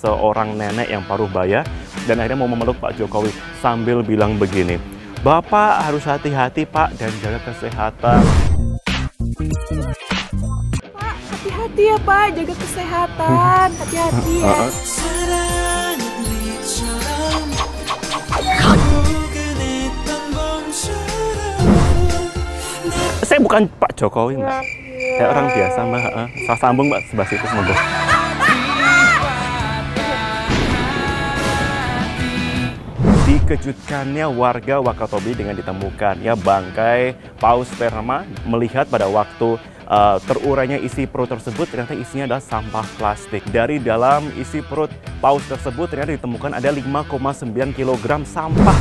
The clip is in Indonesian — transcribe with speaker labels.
Speaker 1: seorang nenek yang paruh baya dan akhirnya mau memeluk Pak Jokowi sambil bilang begini, Bapak harus hati-hati Pak dan jaga kesehatan.
Speaker 2: Pak, hati-hati ya Pak, jaga kesehatan. Hati-hati ya.
Speaker 1: Saya bukan Pak Jokowi Mbak, saya orang biasa Mbak. Saya sambung Mbak sebelah situ semoga. Dikejutkannya warga Wakatobi dengan ditemukannya bangkai paus sperma melihat pada waktu uh, terurainya isi perut tersebut ternyata isinya adalah sampah plastik. Dari dalam isi perut paus tersebut ternyata ditemukan ada 5,9 kg sampah